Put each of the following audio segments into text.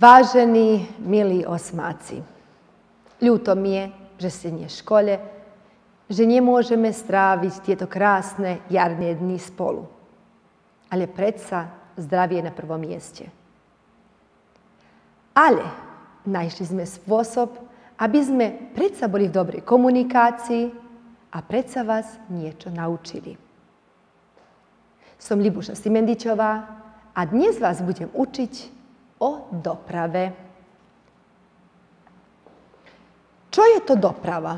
Vážení, milí osmáci, ľúto mi je, že ste nie škole, že nemôžeme stráviť tieto krásne jarné dny spolu. Ale predsa zdravie na prvom mieste. Ale našli sme spôsob, aby sme predsa boli v dobrej komunikácii a predsa vás niečo naučili. Som Libuša Simendičová a dnes vás budem učiť o doprave. Čo je to doprava?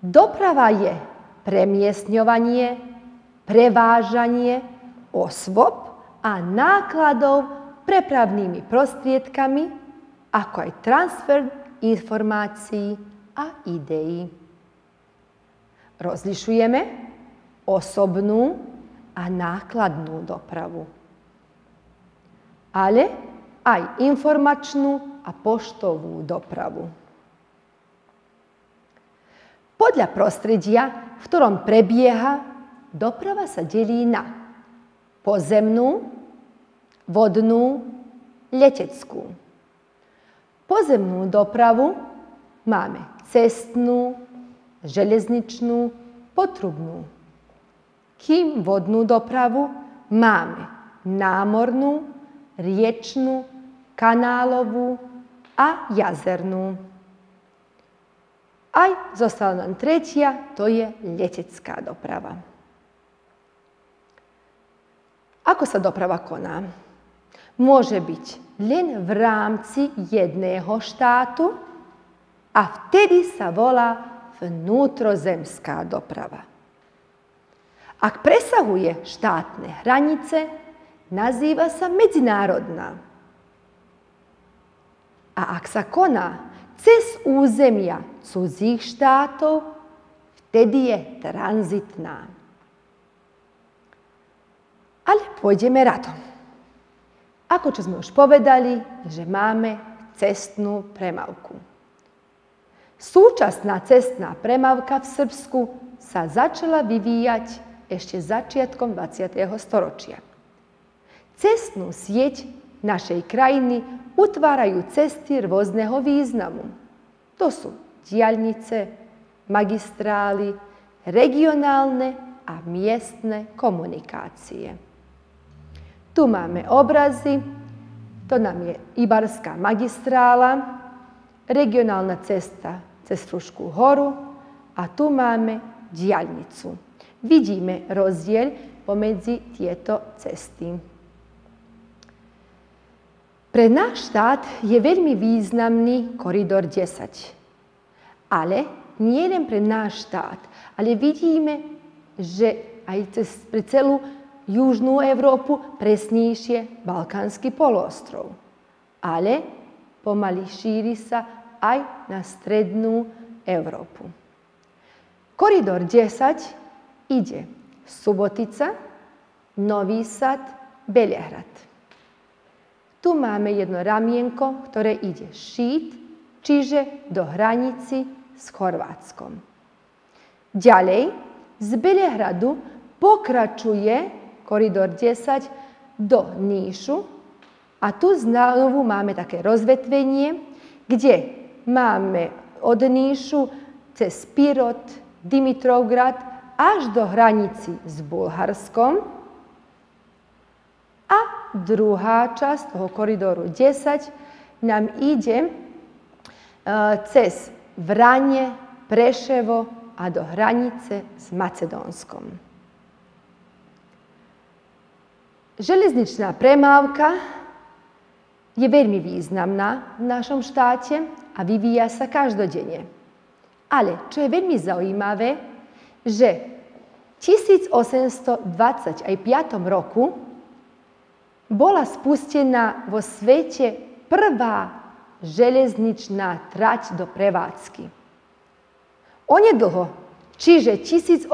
Doprava je premiestňovanie, prevážanie osôb a nákladov prepravnými prostriedkami, ako aj transfer informácií a ideí. Rozlišujeme osobnú a nákladnú dopravu ale aj informačnú a poštovú dopravu. Podľa prostredia, v ktorom prebieha, doprava sa delí na pozemnú, vodnú, leteckú. Pozemnú dopravu máme cestnú, železničnú, potrubnú. Kým vodnú dopravu máme námornú, riečnú, kanálovú a jazernú. Aj zostala nám tretia, to je letecká doprava. Ako sa doprava koná? Môže byť len v rámci jedného štátu a vtedy sa volá vnútrozemská doprava. Ak presahuje štátne hranice, nazýva sa medzinárodná. A ak sa koná cez územia cudzích štátov, vtedy je tranzitná. Ale pôjdeme radom. Ako čo sme už povedali, že máme cestnú premavku. Súčasná cestná premavka v Srbsku sa začala vyvíjať ešte začiatkom 20. storočia. Cestnú sieť našej krajiny utvárajú cesty rôzneho významu. To sú diaľnice, magistrály, regionálne a miestne komunikácie. Tu máme obrazy, to nám je Ibarská magistrála, regionálna cesta cez Fruškú horu a tu máme diaľnicu. Vidíme rozdiel pomedzi tieto cesty. Pre náš štát je veľmi významný koridor 10. Ale nie len pre náš štát, ale vidíme, že aj pre celú južnú Európu, presnejšie Balkánsky poloostrov. Ale pomaly šíri sa aj na strednú Európu. Koridor 10 ide Subotica, Nový Sad, Belehrad. Tu máme jedno ramienko, ktoré ide šít, čiže do hranici s Chorvátskom. Ďalej, z Belehradu pokračuje koridor 10 do Níšu a tu znovu máme také rozvetvenie, kde máme od Níšu cez Pirot, Dimitrovgrad až do hranici s Bulharskom druhá časť toho koridoru 10 nám ide e, cez Vranie, Preševo a do hranice s Macedónskom. Železničná premávka je veľmi významná v našom štáte a vyvíja sa každodenne. Ale čo je veľmi zaujímavé, že v 1825 roku bola spustená vo svete prvá železničná trať do prevádzky. Onedlho, čiže v 1857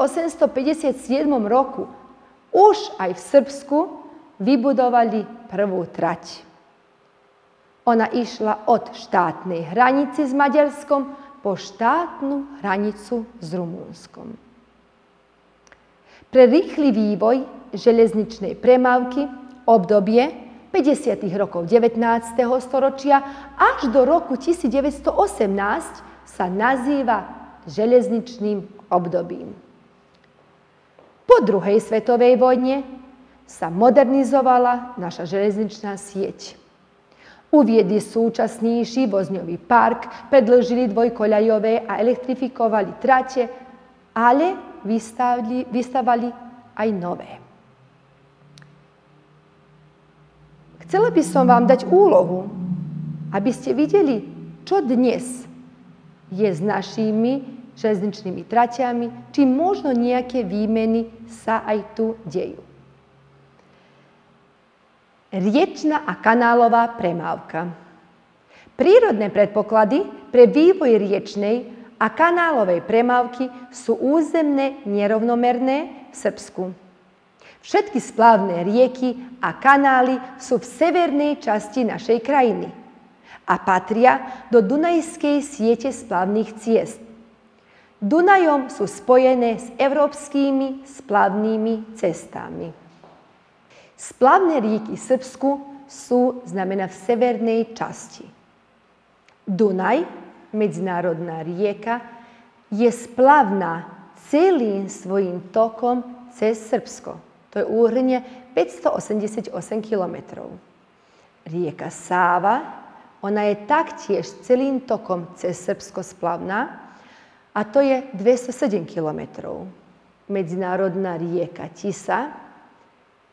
roku, už aj v Srbsku vybudovali prvú trať. Ona išla od štátnej hranice s Maďarskom po štátnu hranicu s Rumúnskom. Pre rýchly vývoj železničnej premávky obdobie 50. rokov 19. storočia až do roku 1918 sa nazýva železničným obdobím. Po druhej svetovej vojne sa modernizovala naša železničná sieť. Uviedli súčasnejší vozňový park, predložili dvojkoľajové a elektrifikovali trate, ale vystavali aj nové. Chcela by som vám dať úlohu, aby ste videli, čo dnes je s našimi železničnými tratiami, či možno nejaké výmeny sa aj tu dejú. Riečna a kanálová premávka. Prírodné predpoklady pre vývoj riečnej a kanálovej premávky sú územné nerovnomerné v Srbsku. Všetky splavné rieky a kanály sú v severnej časti našej krajiny a patria do Dunajskej siete splavných ciest. Dunajom sú spojené s európskymi splavnými cestami. Splavné rieky Srbsku sú, znamená v severnej časti. Dunaj, medzinárodná rieka, je splavná celým svojim tokom cez Srbsko. To je úhrne 588 km. Rieka Sáva, ona je taktiež celým tokom cez Srbsko splavná a to je 207 km. Medzinárodná rieka Tisa,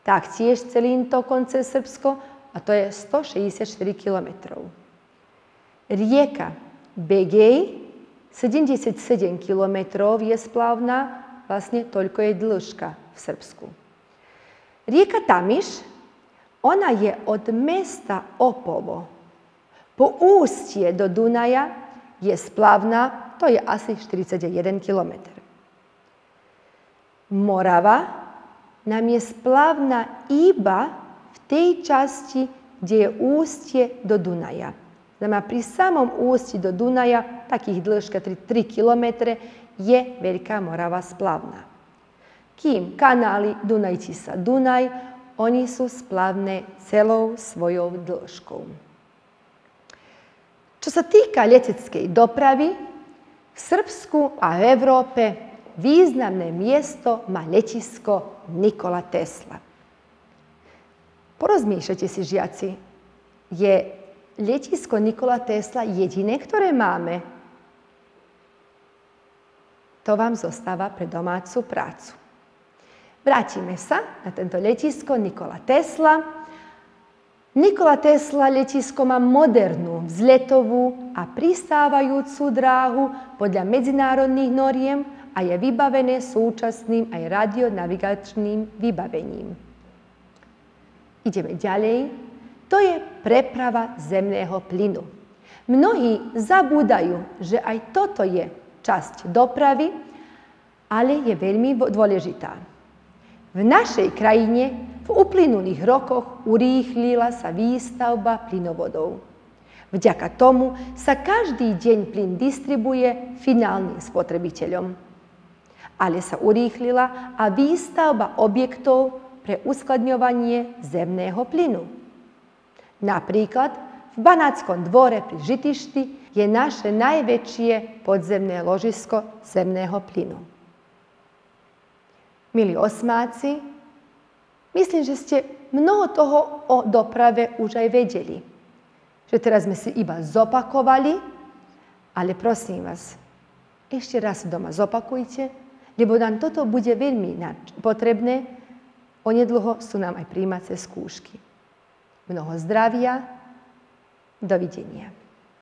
taktiež celým tokom cez Srbsko a to je 164 km. Rieka Begej 77 km je splavná, vlastne toľko je dĺžka v Srbsku. Rieka Tamiš, ona je od mesta Opovo po ústie do Dunaja je splavná, to je asi 41 km. Morava nám je splavná iba v tej časti, kde je ústie do Dunaja. Znamená, pri samom ústi do Dunaja, takých dĺžka 3, 3 km, je Veľká Morava splavná. Kým kanály Dunajci sa Dunaj, oni sú splavné celou svojou dĺžkou. Čo sa týka leteckej dopravy, v Srbsku a v Európe významné miesto má letisko Nikola Tesla. Porozmýšľajte si, žiaci, je letisko Nikola Tesla jediné, ktoré máme? To vám zostáva pre domácu prácu. Vrátime sa na tento letisko Nikola Tesla. Nikola Tesla letisko má modernú, vzletovú a pristávajúcu dráhu podľa medzinárodných noriem a je vybavené súčasným aj radionavigačným vybavením. Ideme ďalej. To je preprava zemného plynu. Mnohí zabúdajú, že aj toto je časť dopravy, ale je veľmi dôležitá. V našej krajine v uplynulých rokoch urýchlila sa výstavba plynovodov. Vďaka tomu sa každý deň plyn distribuje finálnym spotrebiteľom. Ale sa urýchlila a výstavba objektov pre uskladňovanie zemného plynu. Napríklad v Banáckom dvore pri Žitišti je naše najväčšie podzemné ložisko zemného plynu. Milí osmáci, Myslím, že ste mnoho toho o doprave už aj vedeli. Že teraz sme si iba zopakovali, ale prosím vás, ešte raz doma zopakujte, lebo nám toto bude veľmi potrebné. Onedlho sú nám aj príjmace skúšky. Mnoho zdravia, dovidenia.